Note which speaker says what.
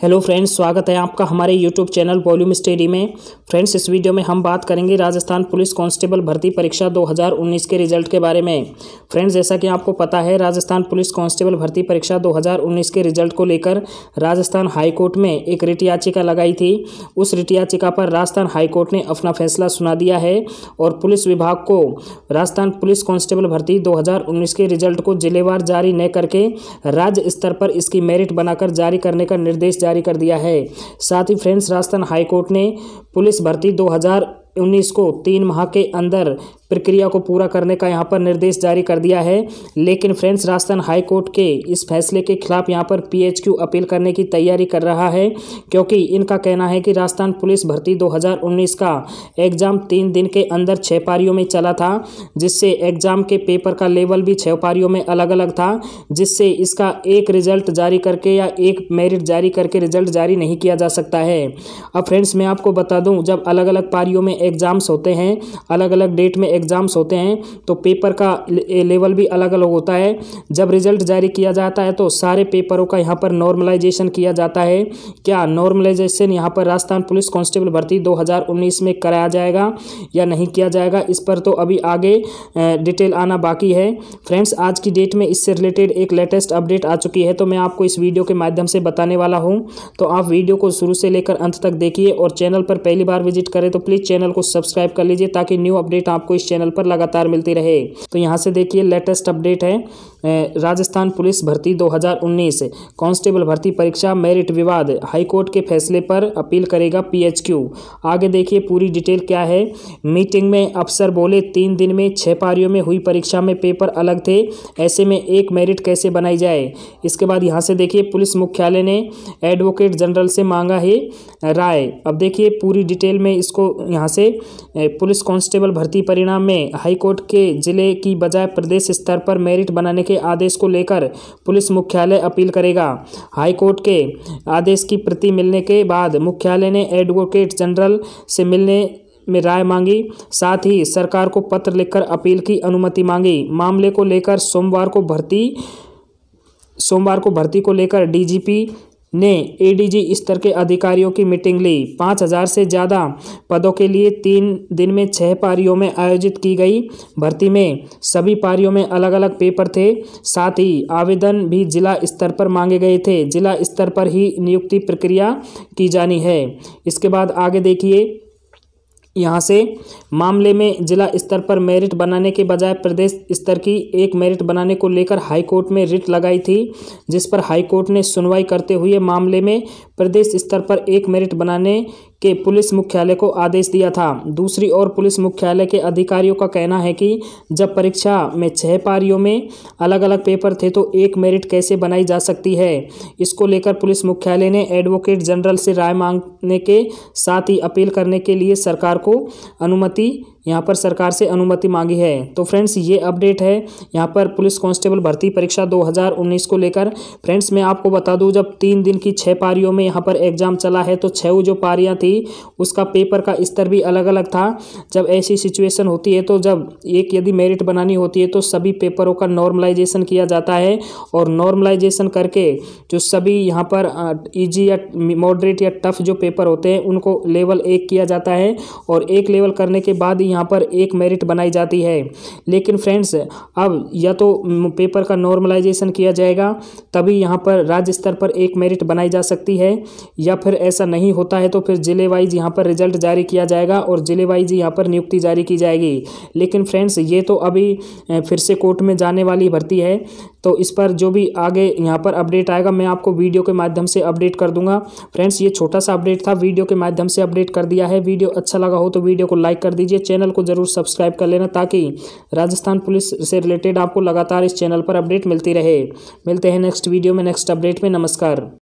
Speaker 1: Hello friends, स्वागत है आपका हमारे यूट्यूब चैनल वॉल्यूम स्टडी में। फ्रेंड्स, इस वीडियो में हम बात करेंगे राजस्थान पुलिस कांस्टेबल भर्ती परीक्षा 2019 के रिज़ल्ट के बारे में। फ्रेंड्स, जैसा कि आपको पता है, राजस्थान पुलिस कांस्टेबल भर्ती परीक्षा 2019 के रिज़ल्ट को लेकर राजस्थान हाईकोर्ट में एक रिट याचिका लगाई थी। उस रिट याचिका पर राजस्थान हाईकोर्ट ने अपना फैसला सुना दिया है और पुलिस विभाग को राजस्थान पुलिस कांस्टेबल भर्ती दो हज़ार उन्नीस के रिज़ल्ट को जिलेवार जारी न करके राज्य स्तर पर इसकी मेरिट बनाकर जारी करने का निर्देश जारी कर दिया है। साथ ही फ्रेंड्स, राजस्थान हाईकोर्ट ने पुलिस भर्ती 2019 को तीन माह के अंदर प्रक्रिया को पूरा करने का यहाँ पर निर्देश जारी कर दिया है। लेकिन फ्रेंड्स, राजस्थान हाईकोर्ट के इस फैसले के खिलाफ यहाँ पर पीएचक्यू अपील करने की तैयारी कर रहा है, क्योंकि इनका कहना है कि राजस्थान पुलिस भर्ती 2019 का एग्ज़ाम तीन दिन के अंदर छः पारियों में चला था, जिससे एग्ज़ाम के पेपर का लेवल भी छः पारियों में अलग अलग था, जिससे इसका एक रिज़ल्ट जारी करके या एक मेरिट जारी करके रिज़ल्ट जारी नहीं किया जा सकता है। अब फ्रेंड्स, मैं आपको बता दूँ, जब अलग अलग पारियों में एग्ज़ाम्स होते हैं अलग अलग डेट में एग्ज़ाम्स होते हैं तो पेपर का लेवल भी अलग अलग होता है। जब रिज़ल्ट जारी किया जाता है तो सारे पेपरों का यहाँ पर नॉर्मलाइजेशन किया जाता है। क्या नॉर्मलाइजेशन यहाँ पर राजस्थान पुलिस कांस्टेबल भर्ती 2019 में कराया जाएगा या नहीं किया जाएगा, इस पर तो अभी आगे डिटेल आना बाकी है। फ्रेंड्स आज की डेट में इससे रिलेटेड एक लेटेस्ट अपडेट आ चुकी है तो मैं आपको इस वीडियो के माध्यम से बताने वाला हूँ। तो आप वीडियो को शुरू से लेकर अंत तक देखिए और चैनल पर पहली बार विज़िट करें तो प्लीज़ चैनल को सब्सक्राइब कर लीजिए ताकि न्यू अपडेट आपको इस चैनल पर लगातार मिलती रहे। तो यहाँ से देखिए लेटेस्ट अपडेट है। राजस्थान पुलिस भर्ती 2019 कांस्टेबल भर्ती परीक्षा, मेरिट विवाद। हाईकोर्ट के फैसले पर अपील करेगा पीएचक्यू। आगे देखिए पूरी डिटेल क्या है। मीटिंग में अफसर बोले, तीन दिन में छह पारियों में हुई परीक्षा में पेपर अलग थे। ऐसे में एक मेरिट कैसे बनाई जाए? इसके बाद यहाँ से देखिए, पुलिस मुख्यालय ने एडवोकेट जनरल से मांगा है राय। अब देखिए पूरी डिटेल में इसको यहाँ से। पुलिस कांस्टेबल भर्ती परिणाम में हाईकोर्ट के ज़िले की बजाय प्रदेश स्तर पर मेरिट बनाने के आदेश को लेकर पुलिस मुख्यालय अपील करेगा। हाईकोर्ट के आदेश की प्रति मिलने के बाद मुख्यालय ने एडवोकेट जनरल से मिलने में राय मांगी। साथ ही सरकार को पत्र लिखकर अपील की अनुमति मांगी। मामले को लेकर सोमवार को भर्ती सोमवार को भर्ती को लेकर डीजीपी ने एडीजी स्तर के अधिकारियों की मीटिंग ली। पाँच हज़ार से ज़्यादा पदों के लिए तीन दिन में छः पारियों में आयोजित की गई भर्ती में। सभी पारियों में अलग अलग पेपर थे। साथ ही आवेदन भी जिला स्तर पर मांगे गए थे। जिला स्तर पर ही नियुक्ति प्रक्रिया की जानी है। इसके बाद आगे देखिए। यहाँ से मामले में जिला स्तर पर मेरिट बनाने के बजाय प्रदेश स्तर की एक मेरिट बनाने को लेकर हाईकोर्ट में रिट लगाई थी, जिस पर हाईकोर्ट ने सुनवाई करते हुए मामले में प्रदेश स्तर पर एक मेरिट बनाने के पुलिस मुख्यालय को आदेश दिया था। दूसरी ओर पुलिस मुख्यालय के अधिकारियों का कहना है कि जब परीक्षा में छह पारियों में अलग अलग पेपर थे तो एक मेरिट कैसे बनाई जा सकती है? इसको लेकर पुलिस मुख्यालय ने एडवोकेट जनरल से राय मांगने के साथ ही अपील करने के लिए सरकार को अनुमति यहाँ पर सरकार से अनुमति मांगी है। तो फ्रेंड्स, ये अपडेट है। यहाँ पर पुलिस कांस्टेबल भर्ती परीक्षा 2019 को लेकर। फ्रेंड्स, मैं आपको बता दूँ, जब तीन दिन की छः पारियों में यहाँ पर एग्ज़ाम चला है तो छः जो पारियाँ थी, उसका पेपर का स्तर भी अलग अलग था। जब ऐसी सिचुएशन होती है तो जब एक यदि मेरिट बनानी होती है तो सभी पेपरों का नॉर्मलाइजेशन किया जाता है। और नॉर्मलाइजेशन करके जो सभी यहाँ पर ईजी या मॉडरेट या टफ जो पेपर होते हैं, उनको लेवल एक किया जाता है। और एक लेवल करने के बाद यहाँ पर एक मेरिट बनाई जाती है। लेकिन फ्रेंड्स अब या तो पेपर का नॉर्मलाइजेशन किया जाएगा, तभी यहाँ पर राज्य स्तर पर एक मेरिट बनाई जा सकती है। या फिर ऐसा नहीं होता है तो फिर ज़िले वाइज यहाँ पर रिज़ल्ट जारी किया जाएगा और ज़िले वाइज यहाँ पर नियुक्ति जारी की जाएगी। लेकिन फ्रेंड्स ये तो अभी फिर से कोर्ट में जाने वाली भर्ती है। तो इस पर जो भी आगे यहाँ पर अपडेट आएगा, मैं आपको वीडियो के माध्यम से अपडेट कर दूँगा। फ्रेंड्स ये छोटा सा अपडेट था वीडियो के माध्यम से अपडेट कर दिया है। वीडियो अच्छा लगा हो तो वीडियो को लाइक कर दीजिए चैनल को ज़रूर सब्सक्राइब कर लेना ताकि राजस्थान पुलिस से रिलेटेड आपको लगातार इस चैनल पर अपडेट मिलती रहे। मिलते हैं नेक्स्ट वीडियो में, नेक्स्ट अपडेट में। नमस्कार।